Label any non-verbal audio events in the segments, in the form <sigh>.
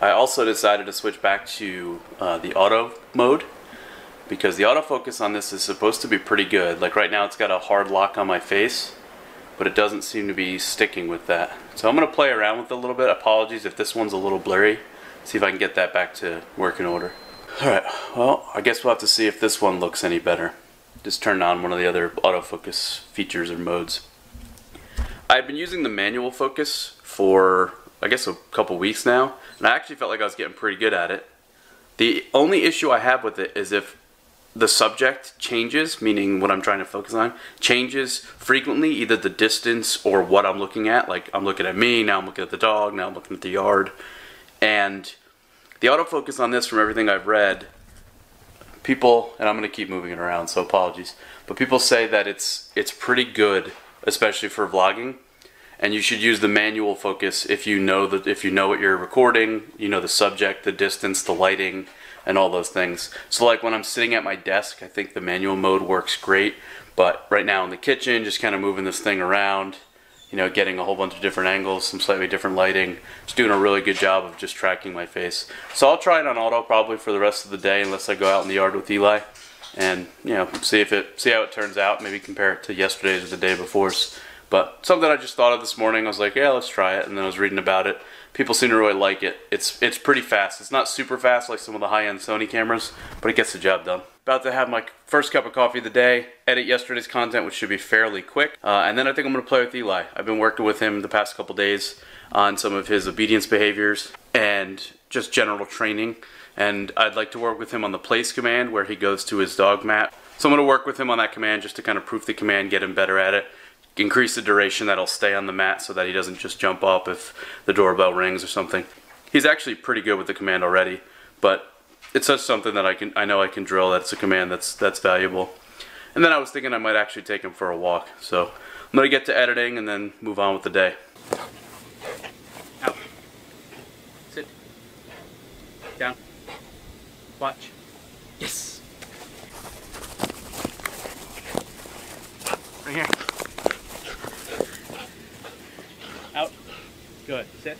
I also decided to switch back to uh, the auto mode because the autofocus on this is supposed to be pretty good. Like right now it's got a hard lock on my face, but it doesn't seem to be sticking with that. So I'm going to play around with it a little bit. Apologies if this one's a little blurry. See if I can get that back to working order. Alright, well, I guess we'll have to see if this one looks any better. Just turn on one of the other autofocus features or modes. I've been using the manual focus for, I guess, a couple weeks now, and I actually felt like I was getting pretty good at it. The only issue I have with it is if the subject changes, meaning what I'm trying to focus on, changes frequently, either the distance or what I'm looking at. Like I'm looking at me, now I'm looking at the dog, now I'm looking at the yard. And the autofocus on this, from everything I've read, people, and I'm going to keep moving it around, so apologies, but people say that it's it's pretty good, especially for vlogging. And you should use the manual focus if you know that if you know what you're recording, you know the subject, the distance, the lighting, and all those things. So like when I'm sitting at my desk, I think the manual mode works great. But right now in the kitchen, just kind of moving this thing around, you know, getting a whole bunch of different angles, some slightly different lighting, just doing a really good job of just tracking my face. So I'll try it on auto probably for the rest of the day unless I go out in the yard with Eli and, you know, see if it, see how it turns out, maybe compare it to yesterday's or the day before's. But something I just thought of this morning, I was like, yeah, let's try it. And then I was reading about it. People seem to really like it. It's it's pretty fast. It's not super fast like some of the high-end Sony cameras, but it gets the job done. About to have my first cup of coffee of the day, edit yesterday's content, which should be fairly quick. Uh, and then I think I'm to play with Eli. I've been working with him the past couple days on some of his obedience behaviors and just general training. And I'd like to work with him on the place command where he goes to his dog mat. So I'm to work with him on that command just to kind of proof the command, get him better at it increase the duration that'll stay on the mat so that he doesn't just jump up if the doorbell rings or something. He's actually pretty good with the command already, but it's just something that I can I know I can drill. That's a command that's that's valuable. And then I was thinking I might actually take him for a walk. So I'm gonna get to editing and then move on with the day. Out. Sit. Down. Watch. Yes. Right here. Out. Good. Sit.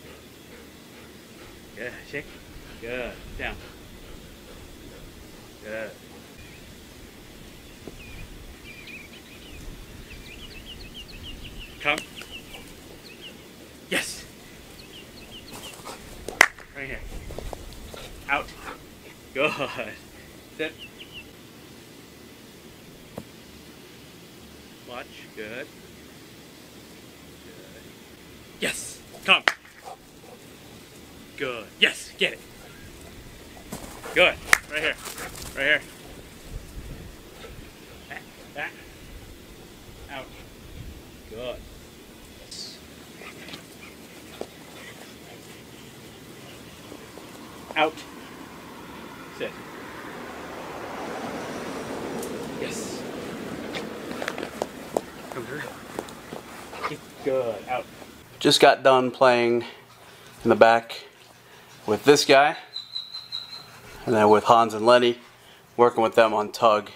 Good. Shake. Good. Down. Good. Come. Yes. Right here. Out. Good. Sit. Watch. Good. Good. Yes. Come. Good. Yes. Get it. Good. Right here. Right here. Back. Back. Out. Good. Out. Sit. Yes. Come here. Good. Out. Just got done playing in the back with this guy and then with Hans and Lenny, working with them on tug,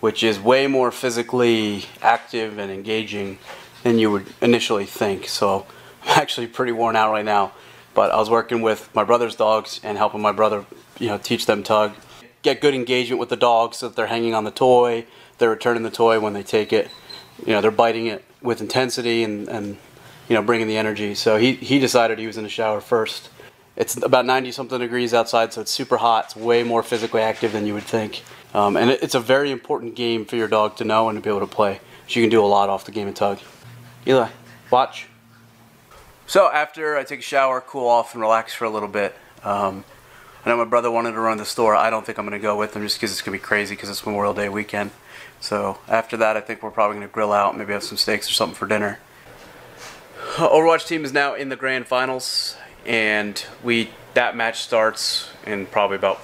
which is way more physically active and engaging than you would initially think. So <laughs> I'm actually pretty worn out right now, but I was working with my brother's dogs and helping my brother, you know, teach them tug. Get good engagement with the dogs so that they're hanging on the toy, they're returning the toy when they take it, you know, they're biting it with intensity and, and you know, bringing the energy. So he, he decided he was in the shower first. It's about 90 something degrees outside, so it's super hot. It's way more physically active than you would think. Um, and it, it's a very important game for your dog to know and to be able to play. So you can do a lot off the game of tug. Eli, watch. So after I take a shower, cool off, and relax for a little bit, um, I know my brother wanted to run to the store. I don't think I'm going to go with him just because it's going to be crazy because it's Memorial Day weekend. So after that, I think we're probably going to grill out, maybe have some steaks or something for dinner. <laughs> Overwatch team is now in the grand finals, and we that match starts in probably about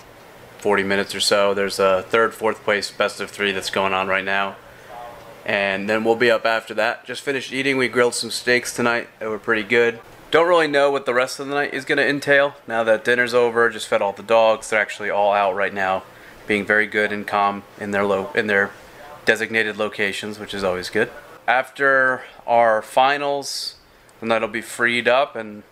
40 minutes or so. There's a third, fourth place best of three that's going on right now, and then we'll be up after that. Just finished eating. We grilled some steaks tonight. They were pretty good. Don't really know what the rest of the night is going to entail. Now that dinner's over, just fed all the dogs. They're actually all out right now, being very good and calm in their low in their designated locations, which is always good. After our finals, the that'll be freed up and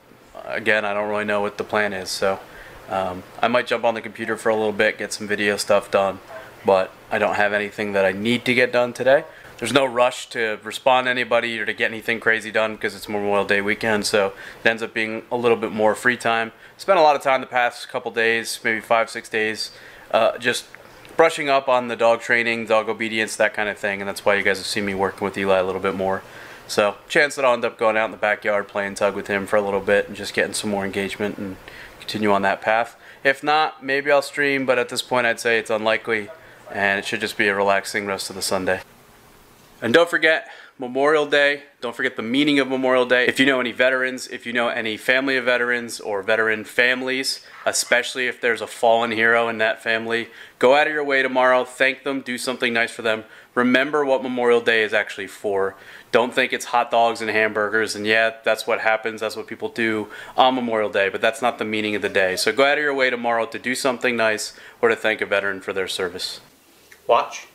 again, I don't really know what the plan is. So um, I might jump on the computer for a little bit, get some video stuff done, but I don't have anything that I need to get done today. There's no rush to respond to anybody or to get anything crazy done because it's Memorial Day weekend, so it ends up being a little bit more free time. Spent a lot of time the past couple days, maybe five, six days, uh, just brushing up on the dog training, dog obedience, that kind of thing, and that's why you guys have seen me working with Eli a little bit more. So, chance that I'll end up going out in the backyard playing tug with him for a little bit and just getting some more engagement and continue on that path. If not, maybe I'll stream, but at this point I'd say it's unlikely and it should just be a relaxing rest of the Sunday. And don't forget, Memorial Day. Don't forget the meaning of Memorial Day. If you know any veterans, if you know any family of veterans or veteran families, especially if there's a fallen hero in that family, go out of your way tomorrow, thank them, do something nice for them. Remember what Memorial Day is actually for. Don't think it's hot dogs and hamburgers, and yeah, that's what happens, that's what people do on Memorial Day, but that's not the meaning of the day. So go out of your way tomorrow to do something nice or to thank a veteran for their service. Watch.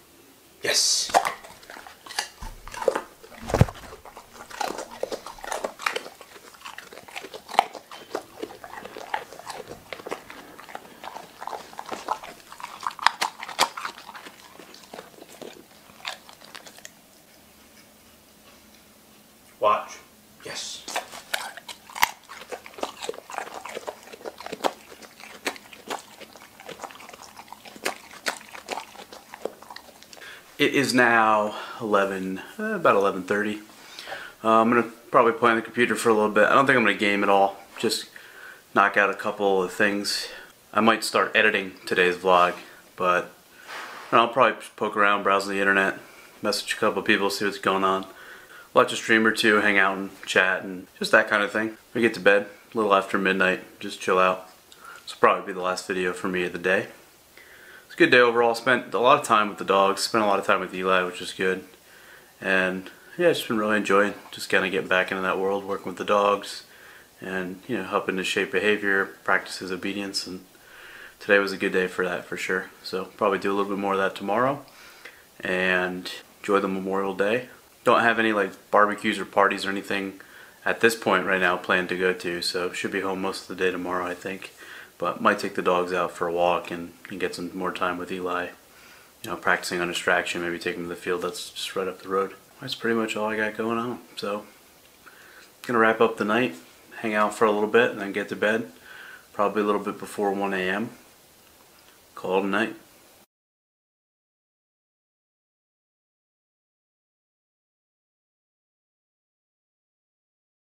Yes. Watch. Yes. It is now 11, uh, about 11.30. Uh, I'm going to probably play on the computer for a little bit. I don't think I'm going to game at all. Just knock out a couple of things. I might start editing today's vlog, but I'll probably poke around, browse the internet, message a couple of people, see what's going on. Watch a stream or two, hang out and chat, and just that kind of thing. We get to bed a little after midnight, just chill out. This will probably be the last video for me of the day it's a good day overall. Spent a lot of time with the dogs. Spent a lot of time with Eli, which is good. And yeah, just been really enjoying just kind of getting back into that world, working with the dogs, and you know helping to shape behavior, practices obedience, and today was a good day for that for sure. So probably do a little bit more of that tomorrow, and enjoy the Memorial Day. Don't have any like barbecues or parties or anything at this point right now planned to go to, so should be home most of the day tomorrow, I think but might take the dogs out for a walk and, and get some more time with Eli. You know, practicing on distraction, maybe take him to the field that's just right up the road. That's pretty much all I got going on. So, gonna wrap up the night, hang out for a little bit, and then get to bed. Probably a little bit before 1 a.m. Call it a night.